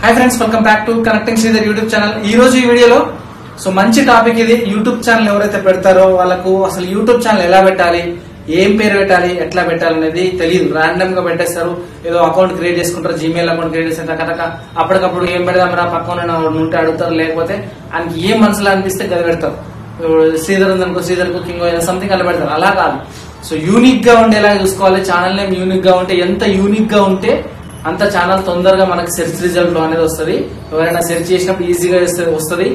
Hi friends welcome back to connecting Sridhar YouTube channel ఈ రోజు ఈ వీడియోలో సో మంచి టాపిక్ ఇది. యూట్యూబ్ ఛానల్ ఎవరైతే పెడతారో వాళ్ళకు అసలు యూట్యూబ్ ఛానల్ ఎలా పెట్టాలి ఏం పేరు పెట్టాలి ఎట్లా పెట్టాలి అనేది తెలియదు. ర్యాండమ్గా పెట్టేస్తారు. ఏదో అకౌంట్ క్రియేట్ చేసుకుంటారు జీమెయిల్ అకౌంట్ క్రియేట్ చేసిన టక అప్పటికప్పుడు ఏం పెడదాం రా పక్కన ఉంటే అడుగుతారు. లేకపోతే ఆయనకి ఏం మనసులో అనిపిస్తే గది పెడతారు. శ్రీధర్ ఉందనుకో శ్రీధర్ కుకింగ్ సంథింగ్ అలా పెడతారు. అలా కాదు. సో యూనిక్గా ఉండేలా చూసుకోవాలి. ఛానల్ నేమ్ యూనిక్గా ఉంటే ఎంత యూనిక్గా ఉంటే అంత ఛానల్ తొందరగా మనకి సెర్చ్ రిజల్ట్లో అనేది వస్తుంది. ఎవరైనా సెర్చ్ చేసినప్పుడు ఈజీగా వస్తుంది.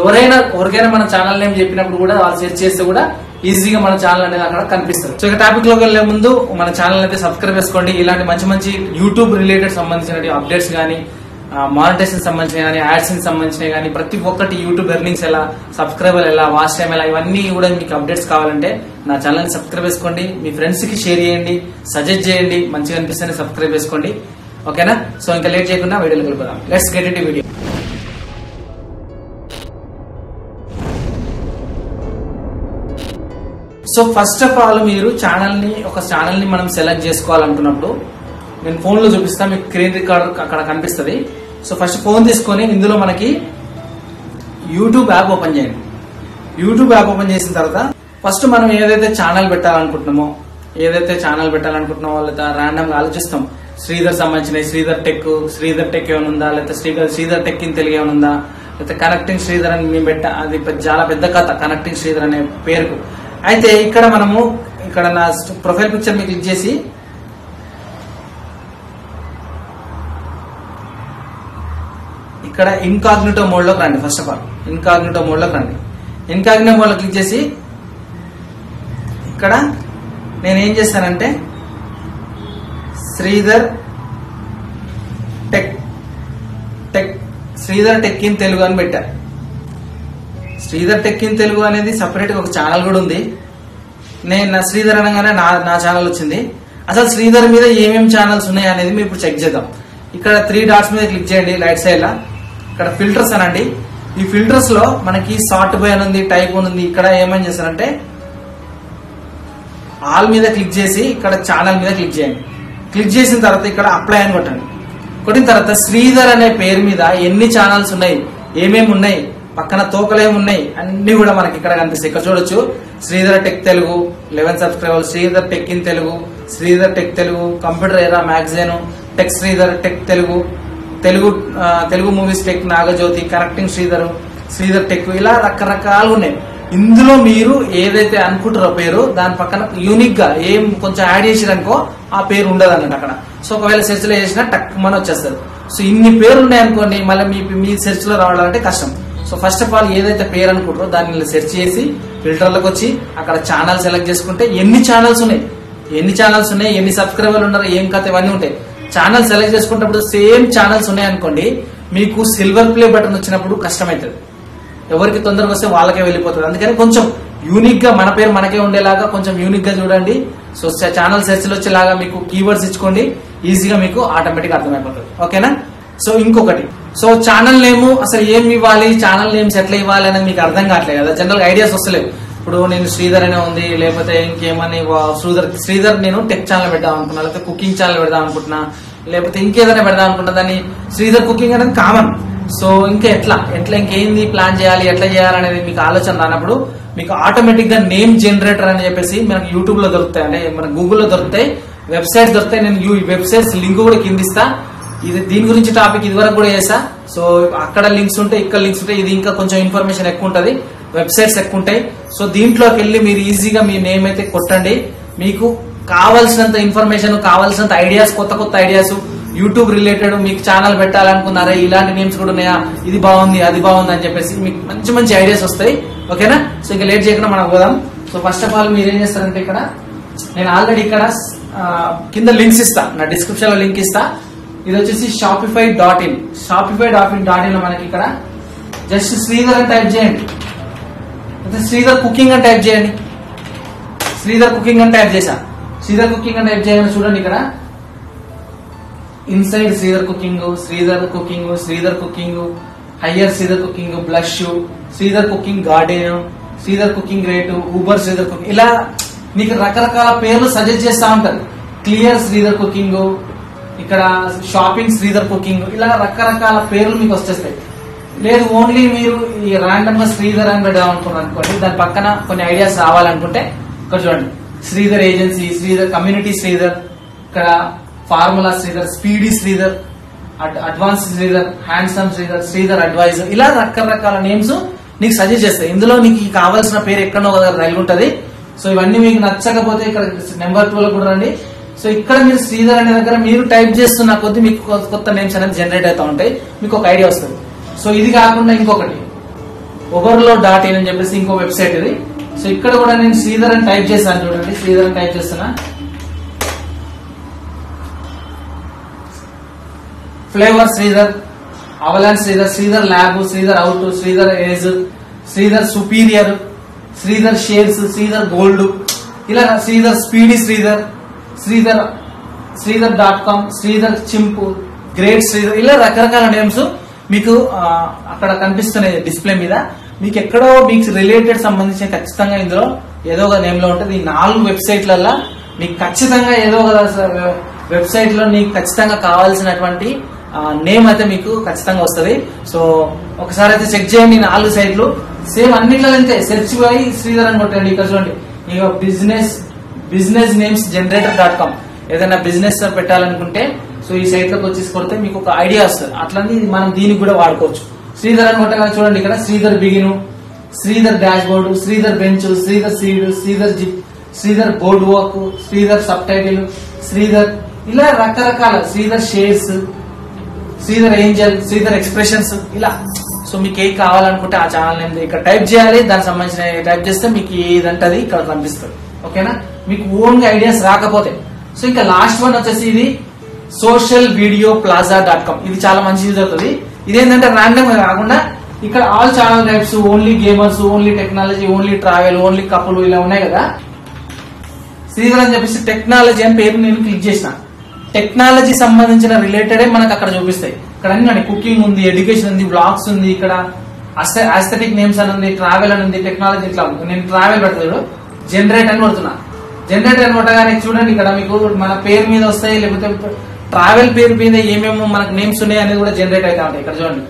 ఎవరైనా ఎవరికైనా మన ఛానల్ నేమ్ చెప్పినప్పుడు కూడా వాళ్ళు సెర్చ్ చేస్తే కూడా ఈజీగా మన ఛానల్ అనేది అక్కడ కనిపిస్తుంది. సో ఇక టాపిక్లోకి వెళ్ళే ముందు మన ఛానల్ అయితే సబ్స్క్రైబ్ చేసుకోండి. ఇలాంటి మంచి మంచి యూట్యూబ్ రిలేటెడ్ సంబంధించిన అప్డేట్స్ కానీ మానిటేషన్ సంబంధించిన కానీ యాడ్స్ సంబంధించిన కానీ ప్రతి ఒక్కటి యూట్యూబ్ ఎర్నింగ్స్ ఎలా సబ్స్క్రైబర్ ఎలా వాచ్ టైం ఎలా ఇవన్నీ కూడా మీకు అప్డేట్స్ కావాలంటే నా ఛానల్ సబ్స్క్రైబ్ చేసుకోండి. మీ ఫ్రెండ్స్కి షేర్ చేయండి. సజెస్ట్ చేయండి. మంచిగా అనిపిస్తేనే సబ్స్క్రైబ్ చేసుకోండి. ఓకేనా? సో ఇంకా లేట్ చేయకుండా వీడియోకి వెళ్ళిపోదాం. Let's get it video so first of all మీరు ఛానల్ని ఒక ఛానల్ని మనం సెలెక్ట్ చేసుకోవాలనుకున్నప్పుడు నేను ఫోన్లో చూపిస్తాను మీకు స్క్రీన్ రికార్డర్ అక్కడ కనిపిస్తుంది. సో ఫస్ట్ ఫోన్ తీసుకొని ఇందులో మనకి యూట్యూబ్ యాప్ ఓపెన్ చేయండి. యూట్యూబ్ యాప్ ఓపెన్ చేసిన తర్వాత ఫస్ట్ మనం ఏదైతే ఛానల్ పెట్టాలనుకుంటున్నామో ఏదైతే ఛానల్ పెట్టాలనుకుంటున్నామో లేదా ర్యాండమ్గా ఆలోచిస్తాం శ్రీధర్ సంబంధించిన శ్రీధర్ టెక్ శ్రీధర్ టెక్ ఏమైనా ఉందా? లేకపోతే శ్రీధర్ శ్రీధర్ టెక్ ఇన్ తెలుగు ఏమైనా ఉందా? లేకపోతే కనెక్టింగ్ శ్రీధర్ అని మేము పెట్టా అది చాలా పెద్ద కథ కనెక్టింగ్ శ్రీధర్ అనే పేరుకు. అయితే ఇక్కడ మనము ఇక్కడ నా ప్రొఫైల్ పిక్చర్ మీకు క్లిక్ చేసి. ఇక్కడ ఇన్కాగ్నిటో మోడ్లోకి రండి ఫస్ట్ ఆఫ్ ఆల్. ఇన్కాగ్నిటో మోడ్లోకి రండి. ఇన్కాగ్నిటో మోడ్లో క్లిక్ చేసి ఇక్కడ నేను ఏం చేస్తానంటే Sridhar tech tech Sridhar tech in Telugu అని పెట్టా. శ్రీధర్ టెక్ ఇన్ తెలుగు అనేది సపరేట్ ఒక ఛానల్ కూడా ఉంది. నేను నా శ్రీధర్ అనగానే నా నా ఛానల్ వచ్చింది. అసలు శ్రీధర్ మీద ఏమేమి ఛానల్స్ ఉన్నాయి అనేది మేము ఇప్పుడు చెక్ చేద్దాం. ఇక్కడ త్రీ డాట్స్ మీద క్లిక్ చేయండి రైట్ సైడ్ లా. ఇక్కడ ఫిల్టర్స్ అనండి. ఈ ఫిల్టర్స్లో మనకి షార్ట్ బై అని ఉంది టైప్ అని ఉంది. ఇక్కడ ఏమని చేస్తారంటే ఆల్ మీద క్లిక్ చేసి ఇక్కడ ఛానల్ మీద క్లిక్ చేయండి. క్లిక్ చేసిన తర్వాత ఇక్కడ అప్లై అని కొట్టండి. కొట్టిన తర్వాత శ్రీధర్ అనే పేరు మీద ఎన్ని ఛానల్స్ ఉన్నాయి ఏమేమి ఉన్నాయి పక్కన తోకలు ఉన్నాయి అన్ని కూడా మనకి ఇక్కడ కనిపిస్తాయి. ఇక్కడ చూడొచ్చు Sridhar tech Telugu eleven subscriber Sridhar tech in Telugu Sridhar tech Telugu computer era magazine tech Sridhar tech Telugu Telugu Telugu movies tech Nagajyothi connecting Sridhar Sridhar tech ఇలా రకరకాలు ఉన్నాయి. ఇందులో మీరు ఏదైతే అనుకుంటారో పేరు దాని పక్కన యూనిక్గా ఏం కొంచెం యాడ్ చేసిరనుకో ఆ పేరు ఉండదు అన్నట్టు అక్కడ. సో ఒకవేళ సెర్చ్లో చేసినా టక్ మన వచ్చేస్తుంది. సో ఇన్ని పేర్లు ఉన్నాయనుకోండి మళ్ళీ మీ మీ సెర్చ్లో రావాలంటే కష్టం. సో ఫస్ట్ ఆఫ్ ఆల్ ఏదైతే పేరు అనుకుంటారో దాన్ని సెర్చ్ చేసి ఫిల్టర్లకు వచ్చి అక్కడ ఛానల్ సెలెక్ట్ చేసుకుంటే ఎన్ని ఛానల్స్ ఉన్నాయి? ఎన్ని ఛానల్స్ ఉన్నాయి? ఎన్ని సబ్స్క్రైబర్లు ఉన్నారు? ఏం కథ? ఇవన్నీ ఉంటాయి. ఛానల్ సెలెక్ట్ చేసుకున్నప్పుడు సేమ్ ఛానల్స్ ఉన్నాయి అనుకోండి మీకు సిల్వర్ ప్లే బటన్ వచ్చినప్పుడు కష్టమవుతుంది. ఎవరికి తొందరగా వస్తే వాళ్ళకే వెళ్ళిపోతుంది. అందుకని కొంచెం యూనిక్గా మన పేరు మనకే ఉండేలాగా కొంచెం యూనిక్గా చూడండి. సో ఛానల్ సెర్చ్లో వచ్చేలాగా మీకు కీవర్డ్స్ ఇచ్చుకోండి. ఈజీగా మీకు ఆటోమేటిక్ అర్థమైపోతుంది. ఓకేనా సో ఇంకొకటి. సో ఛానల్ నేమ్ అసలు ఏం ఇవ్వాలి? ఛానల్ నేమ్స్ ఎట్లా ఇవ్వాలి అనేది మీకు అర్థం కావట్లేదు. కదా జనరల్ ఐడియాస్ వస్తలేవు. ఇప్పుడు నేను శ్రీధర్ అనే ఉంది లేకపోతే ఇంకేమని శ్రీధర్ శ్రీధర్ నేను టెక్ ఛానల్ పెడదాం అనుకున్నా లేకపోతే కుకింగ్ ఛానల్ పెడదాం అనుకుంటున్నా లేకపోతే ఇంకేదైనా పెడదాం అనుకుంటా దాన్ని శ్రీధర్ కుకింగ్ అనేది కామన్ సో ఇంకా ఎట్లా? ఎట్లా ఇంకేంది ప్లాన్ చేయాలి? ఎట్లా చేయాలి అనేది మీకు ఆలోచన రానప్పుడు మీకు ఆటోమేటిక్గా నేమ్ జనరేటర్ అని చెప్పేసి మనకు యూట్యూబ్లో దొరుకుతాయి అంటే మన గూగుల్లో దొరుకుతాయి. వెబ్సైట్స్ దొరుకుతాయి. నేను ఈ వెబ్సైట్స్ లింక్ కూడా కిందిస్తా ఇది దీని గురించి టాపిక్ ఇది వరకు కూడా చేసా సో అక్కడ లింక్స్ ఉంటాయి ఇక్కడ లింక్స్ ఉంటాయి. ఇది ఇంకా కొంచెం ఇన్ఫర్మేషన్ ఎక్కువ ఉంటుంది. వెబ్సైట్స్ ఎక్కువ ఉంటాయి. సో దీంట్లోకి వెళ్ళి మీరు ఈజీగా మీ నేమ్ అయితే కొట్టండి. మీకు కావాల్సినంత ఇన్ఫర్మేషన్ కావాల్సినంత ఐడియాస్ కొత్త కొత్త ఐడియాస్ యూట్యూబ్ రిలేటెడ్ మీకు ఛానల్ పెట్టాలనుకున్నారా? ఇలాంటి నేమ్స్ కూడా ఉన్నాయా? ఇది బాగుంది అది బాగుంది అని చెప్పేసి మీకు మంచి మంచి ఐడియాస్ వస్తాయి. ఓకేనా? సో ఇంకా లేట్ చేయకుండా మనం పోదాం. సో ఫస్ట్ ఆఫ్ ఆల్ మీరు ఏం చేస్తారంటే ఇక్కడ నేను ఆల్రెడీ ఇక్కడ కింద లింక్స్ ఇస్తా. నా డిస్క్రిప్షన్లో లింక్ ఇస్తా. ఇది వచ్చేసి Shopify dot in Shopify dot in dot ఇన్లో మనకి ఇక్కడ జస్ట్ శ్రీధర్ అని టైప్ చేయండి. అయితే శ్రీధర్ కుకింగ్ అని టైప్ చేయండి. శ్రీధర్ కుకింగ్ అని టైప్ చేశా. శ్రీధర్ కుకింగ్ అని టైప్ చేయండి చూడండి ఇక్కడ. Inside Sridhar cooking Sridhar cooking Sridhar cooking higher Sridhar cooking blush Sridhar cooking garden Sridhar cooking rate Uber Sridhar cooking ఇలా నీకు రకరకాల పేర్లు సజెస్ట్ చేస్తా ఉంటారు. క్లియర్ శ్రీధర్ కుకింగ్ ఇక్కడ షాపింగ్ శ్రీధర్ కుకింగ్ ఇలా రకరకాల పేర్లు మీకు వచ్చేస్తాయి. లేదు ఓన్లీ మీరు ఈ ర్యాండమ్గా శ్రీధర్ అని పెడదాం అనుకున్నారు అనుకోండి దాని పక్కన కొన్ని ఐడియాస్ రావాలనుకుంటే ఇక్కడ చూడండి. శ్రీధర్ ఏజెన్సీ శ్రీధర్ కమ్యూనిటీ శ్రీధర్ ఇక్కడ formula Sridhar speedy Sridhar ad- advance Sridhar handsome Sridhar Sridhar adviser ఇలా రకరకాల నేమ్స్ నీకు సజెస్ట్ చేస్తాయి ఇందులో నీకు కావాల్సిన పేరు ఎక్కడో ఒక రైలు ఉంటుంది. సో ఇవన్నీ మీకు నచ్చకపోతే ఇక్కడ నెంబర్ టూ లో కూడా రండి. సో ఇక్కడ మీరు శ్రీధర్ అనే దగ్గర మీరు టైప్ చేస్తున్న కొద్దీ మీకు కొత్త నేమ్స్ అనేది జనరేట్ అవుతా ఉంటాయి. మీకు ఒక ఐడియా వస్తుంది. సో ఇది కాకుండా ఇంకొకటి. ఓవర్లో డాట్ ఇన్ అని చెప్పేసి ఇంకో వెబ్సైట్ ఇది. సో ఇక్కడ కూడా నేను శ్రీధర్ అని టైప్ చేశాను చూడండి. శ్రీధర్ అని టైప్ చేస్తున్నా. Flavour Sridhar Avalon Sridhar Sridhar lab Sridhar out Sridhar age Sridhar superior Sridhar shares Sridhar gold ఇలా Sridhar speedy Sridhar Sridhar Sridhar dot com Sridhar చింపు great Sridhar ఇలా రకరకాల నేమ్స్ మీకు అక్కడ కనిపిస్తున్నాయి డిస్ప్లే మీద. మీకు ఎక్కడో మీకు రిలేటెడ్ సంబంధించిన ఖచ్చితంగా ఇందులో ఏదో ఒక నేమ్లో ఉంటుంది. ఈ నాలుగు వెబ్సైట్లల్లో మీకు ఖచ్చితంగా ఏదో ఒక వెబ్సైట్లో నీకు ఖచ్చితంగా కావాల్సినటువంటి నేమ్ అయితే మీకు ఖచ్చితంగా వస్తుంది. సో ఒకసారి అయితే చెక్ చేయండి నాలుగు సైట్లు సేమ్ అన్నిట్లో అంతే సెర్చ్ పోయి శ్రీధర్ అని కొట్టండి ఇక్కడ చూడండి. ఇక business business names generator dot com ఏదైనా బిజినెస్ పెట్టాలనుకుంటే సో ఈ సైట్లోకి వచ్చేసి కొడితే మీకు ఒక ఐడియా వస్తుంది. అట్లనే మనం దీనికి కూడా వాడుకోవచ్చు. శ్రీధర్ అని కొట్టగానే చూడండి ఇక్కడ Sridhar begin Sridhar dashboard Sridhar bench Sridhar seed Sridhar zip Sridhar boardwalk Sridhar subtitle Sridhar ఇలా రకరకాల Sridhar shares Sridhar angel Sridhar expressions ఇలా. సో మీకు ఏది కావాలనుకుంటే ఆ ఛానల్ నేమ్ ఇక్కడ టైప్ చేయాలి. దానికి సంబంధించిన టైప్ చేస్తే మీకు ఏదంటే అది ఇక్కడ కనిపిస్తుంది. ఓకేనా? మీకు ఓన్గా ఐడియాస్ రాకపోతే. సో ఇంకా లాస్ట్ వన్ వచ్చేసి ఇది social video plaza dot com ఇది చాలా మంచి యూజ్ అవుతుంది. ఇదేంటంటే ర్యాండమ్ కాకుండా ఇక్కడ all channel types only gamers only technology only travel only couple ఇలా ఉన్నాయి కదా. శ్రీధర్ అని చెప్పేసి టెక్నాలజీ అని పేరు నేను క్లిక్ చేసిన. టెక్నాలజీ సంబంధించిన రిలేటెడే మనకు అక్కడ చూపిస్తాయి. ఇక్కడ అన్ని కుకింగ్ ఉంది ఎడ్యుకేషన్ ఉంది బ్లాగ్స్ ఉంది ఇక్కడ ఆస్థెటిక్ నేమ్స్ అని ఉంది ట్రావెల్ అని ఉంది టెక్నాలజీ ఇట్లా ఉంది. నేను ట్రావెల్ పెడతాడు జనరేట్ అని పడుతున్నా. జనరేట్ అని కొట్టగానే చూడండి ఇక్కడ మీకు మన పేరు మీద వస్తాయి లేకపోతే ట్రావెల్ పేరు మీద ఏమేమో మనకు నేమ్స్ ఉన్నాయి అనేది కూడా జనరేట్ అవుతా ఉంటాయి. ఇక్కడ చూడండి.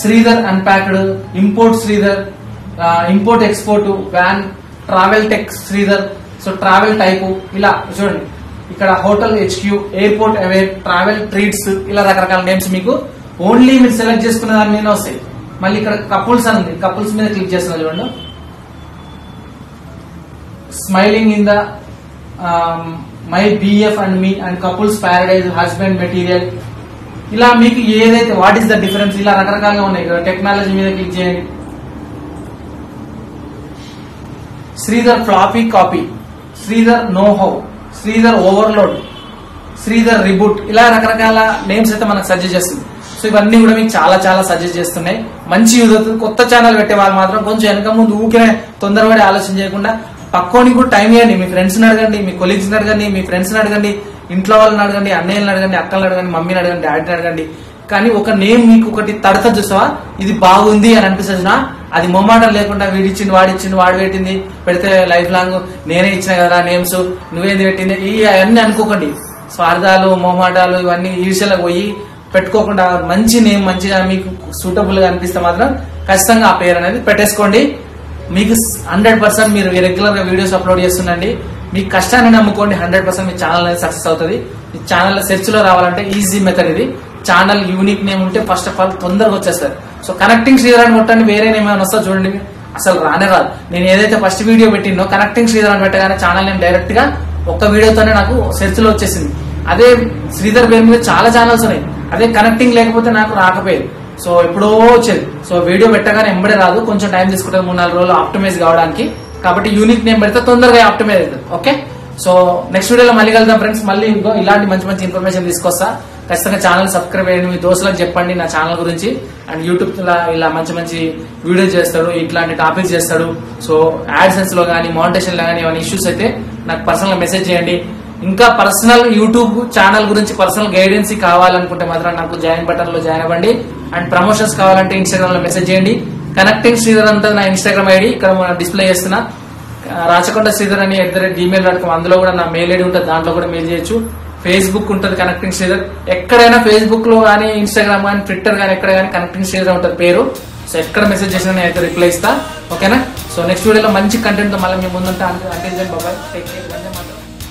Sridhar unpacked import Sridhar import export van travel tech Sridhar. So travel type ఇలా చూడండి. ఇక్కడ hotel HQ airport away travel treats ఇలా రకరకాల నేమ్స్ మీకు. ఓన్లీ మీరు సెలెక్ట్ చేసుకున్న దాని మీద వస్తాయి. మళ్ళీ ఇక్కడ కపుల్స్ అని ఉంది. కపుల్స్ మీద క్లిక్ చేస్తున్నా చూడండి. Smiling in the my BF and me and couples paradise husband material. ఇలా మీకు ఏదైతే వాట్ ఈస్ ద డిఫరెన్స్? ఇలా రకరకాలుగా ఉన్నాయి ఇక్కడ టెక్నాలజీ మీద క్లిక్ చేయండి. Sridhar floppy copy. Sridhar know how. Sridhar overload Sridhar reboot ఇలా రకరకాల నేమ్స్ అయితే మనకు సజెస్ట్ చేస్తుంది. సో ఇవన్నీ కూడా మీకు చాలా చాలా సజెస్ట్ చేస్తున్నాయి. మంచి యూజ్ అవుతుంది. కొత్త ఛానల్ పెట్టే వాళ్ళు మాత్రం కొంచెం వెనక ముందు ఊకినే తొందరపడి ఆలోచన చేయకుండా పక్కోనికి కూడా టైం ఇవ్వండి. మీ ఫ్రెండ్స్ని అడగండి మీ కొలీగ్స్ని అడగండి మీ ఫ్రెండ్స్ని అడగండి ఇంట్లో వాళ్ళని అడగండి అన్నయ్యని అడగండి అక్కల్ని అడగండి మమ్మీని అడగండి డాడీని అడగండి. కానీ ఒక నేమ్ మీకు ఒకటి తడత చూసావా? ఇది బాగుంది అని అనిపిస్తున్నా అది మొమాట లేకుండా వీడిచ్చింది వాడిచ్చింది వాడు పెట్టింది పెడితే లైఫ్ లాంగ్ నేనే ఇచ్చిన కదా నేమ్స్ నువ్వేంది పెట్టింది? ఈ అవన్నీ అనుకోకండి. స్వార్థాలు మొహమాటాలు ఇవన్నీ ఈర్ష్యలకు పోయి పెట్టుకోకుండా మంచి నేమ్ మంచిగా మీకు సూటబుల్గా అనిపిస్తే మాత్రం ఖచ్చితంగా ఆ పేరు అనేది పెట్టేసుకోండి. మీకు హండ్రెడ్ పర్సెంట్ మీరు రెగ్యులర్గా వీడియోస్ అప్లోడ్ చేస్తుండండి. మీ కష్టాన్ని నమ్ముకోండి హండ్రెడ్ పర్సెంట్ మీ ఛానల్ అనేది సక్సెస్ అవుతుంది. మీ ఛానల్ సెర్చ్లో రావాలంటే ఈజీ మెథడ్ ఇది. ఛానల్ యూనిక్ నేమ్ ఉంటే ఫస్ట్ ఆఫ్ ఆల్ తొందరగా వచ్చేస్తారు. సో కనెక్టింగ్ శ్రీధర్ అని కొట్టండి వేరే నేమ్ ఏమైనా వస్తా చూడండి. అసలు రానే రాదు. నేను ఏదైతే ఫస్ట్ వీడియో పెట్టినో కనెక్టింగ్ శ్రీధర్ అని పెట్టగానే ఛానల్ నేమ్ డైరెక్ట్గా ఒక్క వీడియోతోనే నాకు సెర్చ్లో వచ్చేసింది. అదే శ్రీధర్ పేరు మీద చాలా ఛానల్స్ ఉన్నాయి. అదే కనెక్టింగ్ లేకపోతే నాకు రాకపోయేది. సో ఎప్పుడో వచ్చేది. సో వీడియో పెట్టగానే ఎంబడే రాదు. కొంచెం టైం తీసుకుంటుంది మూడు నాలుగు రోజులు ఆప్టమైజ్ కావడానికి. కాబట్టి యూనిక్ నేమ్ పెడితే తొందరగా ఆప్టమైజ్ అవుతుంది. ఓకే సో నెక్స్ట్ వీడియోలో మళ్ళీ కలుద్దాం ఫ్రెండ్స్ మళ్ళీ ఇంకో ఇలాంటి మంచి మంచి ఇన్ఫర్మేషన్ తీసుకొస్తా. ఖచ్చితంగా ఛానల్ సబ్స్క్రైబ్ అయ్యి మీ దోస్తులకు చెప్పండి నా ఛానల్ గురించి. అండ్ యూట్యూబ్ ఇలా మంచి మంచి వీడియోస్ చేస్తాడు ఇట్లాంటి టాపిక్స్ చేస్తాడు. సో యాడ్సెన్స్లో కానీ మౌంటేషన్లో కానీ ఏమైనా ఇష్యూస్ అయితే నాకు పర్సనల్ మెసేజ్ చేయండి. ఇంకా పర్సనల్ యూట్యూబ్ ఛానల్ గురించి పర్సనల్ గైడెన్స్ కావాలనుకుంటే మాత్రం నాకు జాయిన్ బటన్లో జాయిన్ అవ్వండి. అండ్ ప్రమోషన్స్ కావాలంటే ఇన్స్టాగ్రామ్లో మెసేజ్ చేయండి. కనెక్టింగ్ శ్రీధర్ అంతా నా ఇన్స్టాగ్రామ్ ఐడి ఇక్కడ డిస్ప్లే చేస్తున్నా. రాచకొండ శ్రీధర్ అని at the rate Gmail dot com అందులో కూడా నా మెయిల్ ఐడి ఉంటుంది దాంట్లో కూడా మెయిల్ చేయొచ్చు. ఫేస్బుక్ ఉంటుంది కనెక్టింగ్ శ్రీధర్ ఎక్కడైనా ఫేస్బుక్లో కానీ ఇన్స్టాగ్రామ్ కానీ ట్విట్టర్ కానీ ఎక్కడ కానీ కనెక్టింగ్ శ్రీధర్ ఉంటుంది పేరు. సో ఎక్కడ మెసేజ్ చేసినా నేను అయితే రిప్లై ఇస్తా ఓకేనా సో నెక్స్ట్ వీడియోలో మంచి కంటెంట్తో మళ్ళీ మీ ముందుంటా. అంటే బాబాయ్. Take care